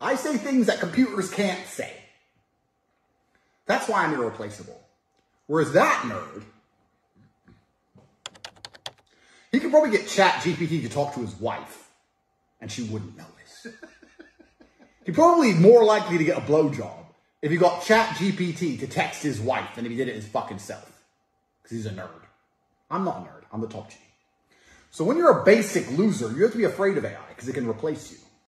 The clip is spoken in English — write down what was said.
I say things that computers can't say. That's why I'm irreplaceable. Whereas that nerd, he could probably get Chat GPT to talk to his wife, and she wouldn't notice. He'd probably be more likely to get a blowjob if he got Chat GPT to text his wife than if he did it his fucking self. Because he's a nerd. I'm not a nerd. I'm the top G. So when you're a basic loser, you have to be afraid of AI because it can replace you.